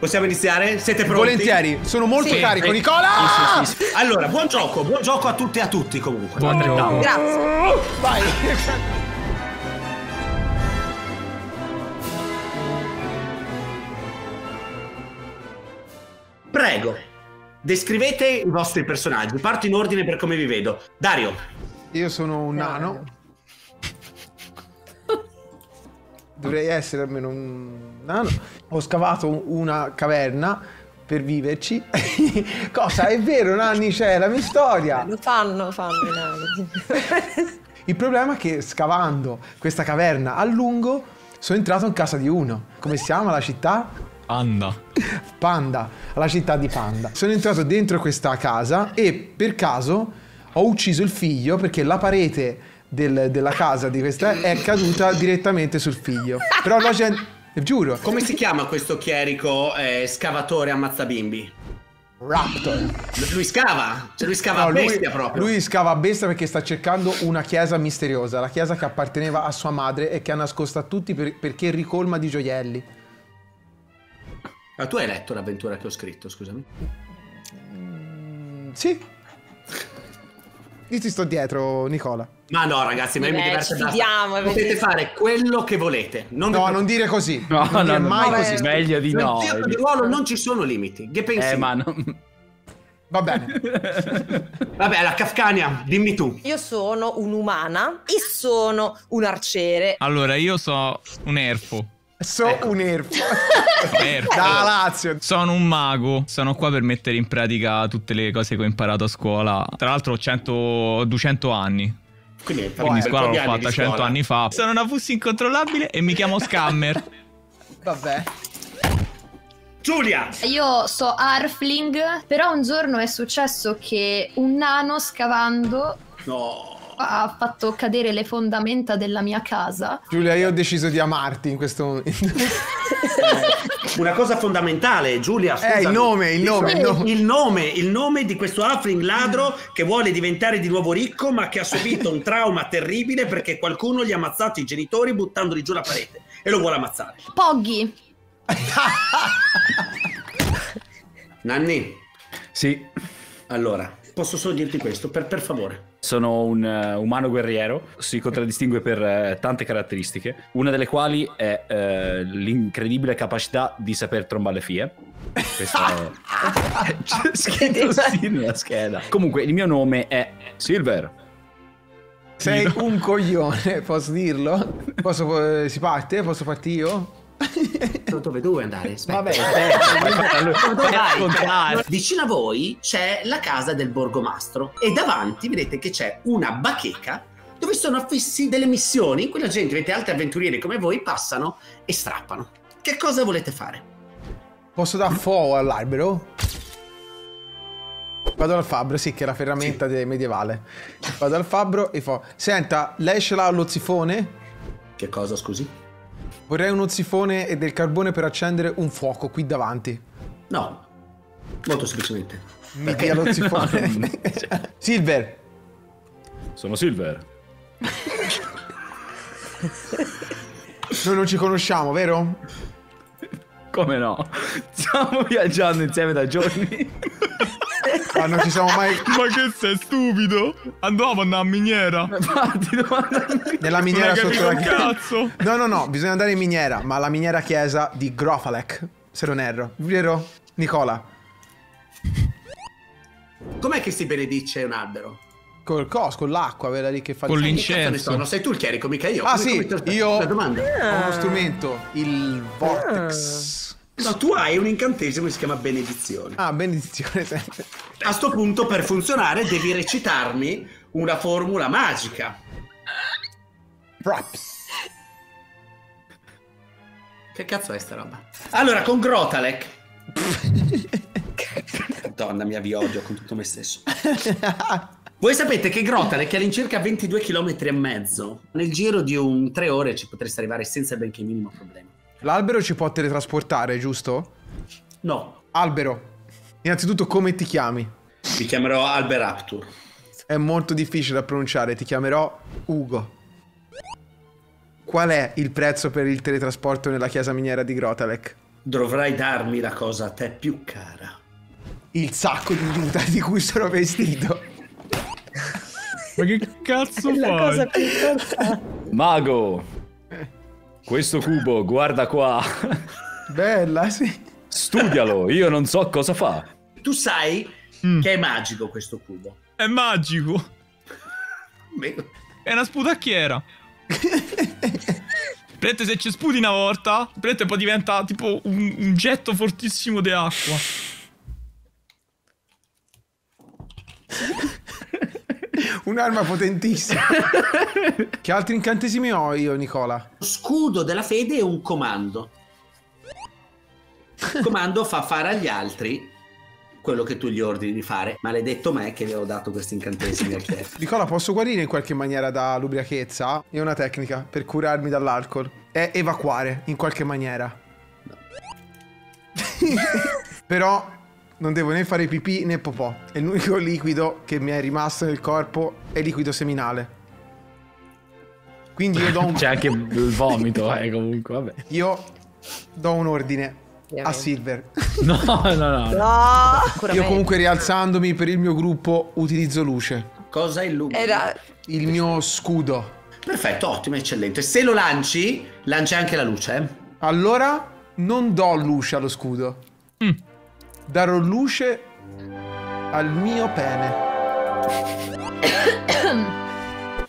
Possiamo iniziare? Siete pronti? Volentieri, sono molto Sì. carico, Sì. Nicola! Sì, sì, sì. Allora, buon gioco, buon gioco a tutte e a tutti comunque. Buon gioco. Grazie. Vai! Prego, descrivete i vostri personaggi. Parto in ordine per come vi vedo. Dario, Io sono un nano. Dovrei essere almeno un nano. Ho scavato una caverna per viverci. Cosa? È vero, Nanni, c'è la mia storia. Lo fanno, fanno i nani. Il problema è che scavando questa caverna a lungo sono entrato in casa di uno. Come si chiama la città? Panda. Panda, alla città di Panda. Sono entrato dentro questa casa e per caso ho ucciso il figlio perché la parete del- della casa di questa è caduta direttamente sul figlio. Però la gente... Giuro. come si chiama questo chierico eh, scavatore ammazzabimbi? Raptor. Lui scava? Cioè lui scava No, a lui, bestia proprio. lui scava bestia perché sta cercando una chiesa misteriosa, la chiesa che apparteneva a sua madre e che ha nascosto a tutti per- perché ricolma di gioielli. Ma tu hai letto l'avventura che ho scritto, scusami? Mm, Sì. Io ti sto dietro, Nicola. Ma no, ragazzi, ma io mi Eh, diverto e basta. Potete fare quello che volete. Non No, non dire così. No, non dire no, mai no, così. meglio di Nel no. teatro di ruolo non ci sono limiti. Che pensi? Eh, ma non... Va bene. Vabbè, la Kafkania, dimmi tu. Io sono un'umana e sono un arciere. Allora, io so un elfo. So Ecco. un erfo. Da Lazio. Sono un mago, sono qua per mettere in pratica tutte le cose che ho imparato a scuola. Tra l'altro ho 100, ho 200 anni. Quindi, Quindi per scuola l'ho fatta di 100 scuola. anni fa. Sono una fussi incontrollabile e mi chiamo Scammer. Vabbè. Giulia! Io so Arfling, però un giorno è successo che un nano scavando No. Ha fatto cadere le fondamenta della mia casa. Giulia, io ho deciso di amarti in questo momento. Una cosa fondamentale, Giulia. Eh, il scusami. nome, il nome, il nome. Il nome, il nome di questo Halfling ladro che vuole diventare di nuovo ricco, ma che ha subito un trauma terribile perché qualcuno gli ha ammazzato i genitori buttandoli giù la parete e lo vuole ammazzare. Poggy. Nanni, Sì, allora, posso solo dirti questo, per, per favore. Sono un eh, umano guerriero, si contraddistingue per eh, tante caratteristiche, una delle quali è eh, l'incredibile capacità di saper trombare le fie. Questo è c'è scritto sì nella scheda. Comunque, il mio nome è Silver. Sei un coglione, posso dirlo? Posso, si parte? Posso farti io? Dove dove andare? Aspetta. Vabbè, vai? contare. Vicino a voi c'è la casa del borgomastro e davanti vedete che c'è una bacheca dove sono affissi delle missioni in cui la gente, vedete altri avventurieri come voi, passano e strappano. Che cosa volete fare? Posso dar fuoco all'albero? Vado al fabbro, sì, che è la ferramenta de- medievale. Vado al fabbro e fa... Senta, lei ce l'ha lo zifone? Che cosa, scusi? Vorrei uno zifone e del carbone per accendere un fuoco qui davanti. No, molto semplicemente. Mi dia lo zifone. Silver, Sono Silver. noi non ci conosciamo, vero? Come no? Stiamo viaggiando insieme da giorni. Ma non ci siamo mai... Ma che sei stupido? Andavo a miniera. Nella miniera sotto la chiesa. cazzo. No, no, no, bisogna andare in miniera, ma la miniera chiesa di Grofalek, se non erro. Vero? Nicola, Com'è che si benedice un albero? col cos, con l'acqua, quella lì che fa... Con il- l'in- Che cazzo ne Incenso. so, non sei tu il chierico, mica io. Ah Come- sì, io La domanda. ho uno strumento, il Vortex. No, tu hai un incantesimo che si chiama benedizione. Ah, benedizione. A sto punto, per funzionare, devi recitarmi una formula magica. Props. Che cazzo è sta roba? Allora, con Grotalek. Madonna mia, vi odio con tutto me stesso. Voi sapete che Grotalek è all'incirca 22 km e mezzo. Nel giro di un 3 ore ci potreste arrivare senza benché minimo problema. L'albero ci può teletrasportare, giusto? No, Albero. Innanzitutto come ti chiami? vi chiamerò Alberaptur. È molto difficile da pronunciare, ti chiamerò Ugo. Qual è il prezzo per il teletrasporto nella chiesa miniera di Grotalek? dovrai darmi la cosa a te più cara. Il sacco di tuta di cui sono vestito. Ma che cazzo È la fai? cosa più importante. Mago, questo cubo, guarda qua. Bella, sì. Studialo, io non so cosa fa. Tu sai Mm. che è magico questo cubo. È magico. È una sputacchiera. Prete se ci sputi una volta, prete poi diventa tipo un, un getto fortissimo di acqua. Un'arma potentissima. che altri incantesimi ho io, Nicola? Lo scudo della fede è un comando. Il comando fa fare agli altri quello che tu gli ordini di fare. Maledetto me che le ho dato questi incantesimi al chef. Nicola, posso guarire in qualche maniera dall'ubriachezza? È una tecnica per curarmi dall'alcol. È evacuare in qualche maniera. Però non devo né fare pipì né popò. E l'unico liquido che mi è rimasto nel corpo è liquido seminale. Quindi io do un, C'è anche il vomito, eh, comunque, vabbè. io do un ordine a. Silver. No, no, no. No, Io comunque rialzandomi per il mio gruppo utilizzo luce. Cosa illumina? Era... Il mio scudo. Perfetto, ottimo, eccellente. Se lo lanci, lanci anche la luce. eh. Allora non do luce allo scudo. Mm. Darò luce al mio pene.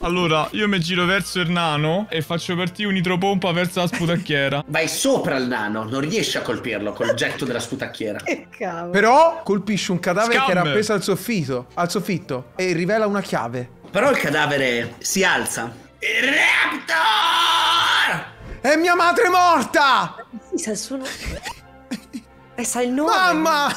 Allora, io mi giro verso il nano e faccio partire un'idropompa verso la sputacchiera. Vai sopra il nano, non riesci a colpirlo col getto della sputacchiera. Che cavolo. Però colpisce un cadavere che era appeso al soffitto, al soffitto e rivela una chiave. Però il cadavere si alza. Raptor! È mia madre morta! Sì, sa il nome. E sa il nome. Mamma!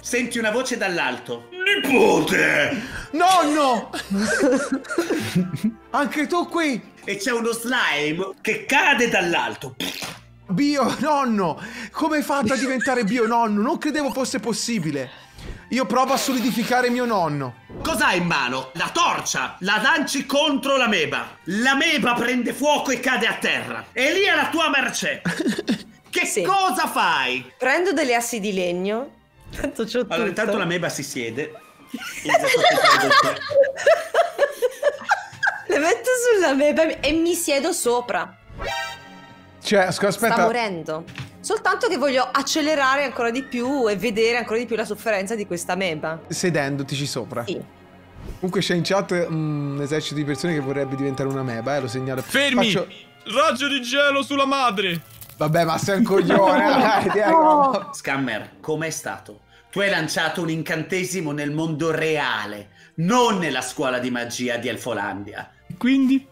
Senti una voce dall'alto. Nipote! Nonno! Anche tu qui! E c'è uno slime che cade dall'alto. Bio nonno! Come hai fatto a diventare bio nonno? Non credevo fosse possibile. Io provo a solidificare mio nonno. Cos'hai in mano? La torcia! La lanci contro la meba. La meba prende fuoco e cade a terra. E lì è la tua mercé. Che Sì. cosa fai? Prendo delle assi di legno. Tanto c'ho tutto. Allora, intanto la meba si siede. Le metto sulla meba e mi siedo sopra. Cioè, scusa, Sta aspetta. morendo. Soltanto che voglio accelerare ancora di più e vedere ancora di più la sofferenza di questa meba. Sedendotici sopra. Sì. Comunque c'è in chat mm, un esercito di persone che vorrebbe diventare una meba, eh, lo segnalo. Fermi! Faccio- Raggio di gelo sulla madre! Vabbè, ma sei un coglione, dai, Diego. Scammer, com'è stato? Tu hai lanciato un incantesimo nel mondo reale, non nella scuola di magia di Elfolandia. Quindi?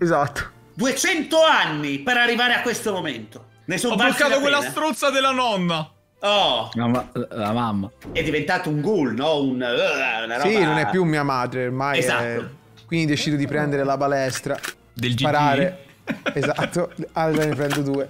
Esatto. 200 anni per arrivare a questo momento. Ne sono Ho la quella strozza della nonna! Oh, La, ma- la mamma. è diventato un ghoul, no? Un, uh, una roba... Sì, non è più mia madre, ormai Esatto. è... Quindi decido di prendere la balestra, Del GG. sparare. esatto, allora ne prendo due.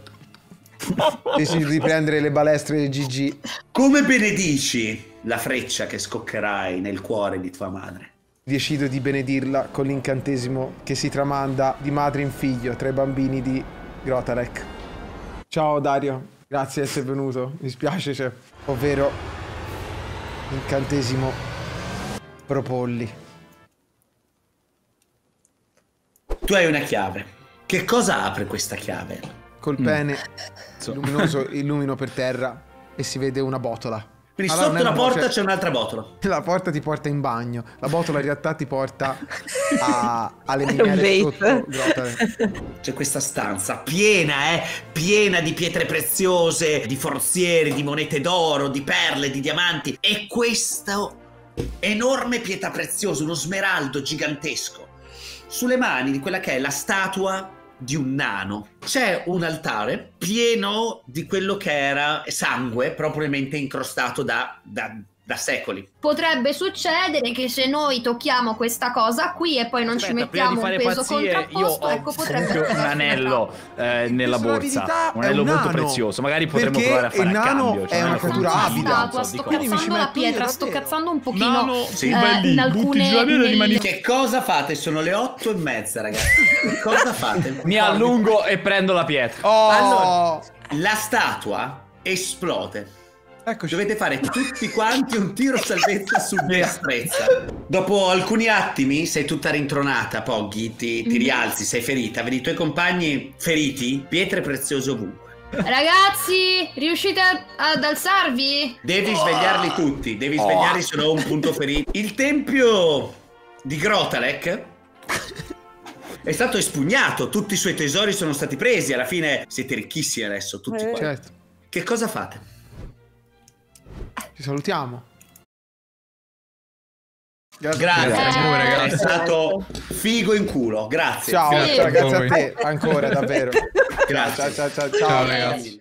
Decido di prendere le balestre del GG. Come benedici la freccia che scoccherai nel cuore di tua madre? Decido di benedirla con l'incantesimo che si tramanda di madre in figlio tra i bambini di Grotarek. Ciao Dario, grazie di essere venuto. Mi spiace, cioè, ovvero incantesimo propolli. Tu hai una chiave. Che cosa apre questa chiave? Col Mm. pene So. luminoso illumino per terra e si vede una botola. Quindi Allora, sotto la porta voce- c'è un'altra botola. La porta ti porta in bagno, la botola in realtà ti porta a- alle miniere sotto. C'è questa stanza piena, eh, piena di pietre preziose, di forzieri, di monete d'oro, di perle, di diamanti e questo enorme pietra preziosa, uno smeraldo gigantesco. Sulle mani di quella che è la statua di un nano. C'è un altare pieno di quello che era sangue, probabilmente incrostato da, da- da secoli. Potrebbe succedere che se noi tocchiamo questa cosa qui e poi non ci Aspetta, di mettiamo un peso pazzie, io contrapposto, ho ecco potrebbe un anello eh, nella borsa. Un è anello un molto nano. prezioso. Magari potremmo provare a fare il a nano cambio. è cioè, una non creatura statua, Di sto cosa. Quindi mi ci cazzando la pietra, sto cazzando un pochino Nano, Sì. tu vai lì, in butti alcune nelle- Che cosa fate? Sono le otto e mezza, ragazzi. Che cosa fate? Mi allungo e prendo la pietra. Oh! Allora, la statua esplode. Eccoci. Dovete fare tutti quanti un tiro salvezza su destrezza. Dopo alcuni attimi sei tutta rintronata, Poggi, ti, ti rialzi, sei ferita, vedi i tuoi compagni feriti, pietre preziose ovunque. Ragazzi, riuscite ad alzarvi? Devi svegliarli tutti, devi svegliarli se no ho un punto ferito. Il tempio di Grotalek è stato espugnato, tutti i suoi tesori sono stati presi, alla fine siete ricchissimi adesso, tutti Eh. quanti. Certo. Che cosa fate? Ci salutiamo. Grazie, Grazie a voi, è ragazzi. stato figo in culo, grazie. Ciao, Grazie grazie, a te, ancora davvero. Grazie. Ciao, ciao, ciao, ciao. Ciao, ragazzi.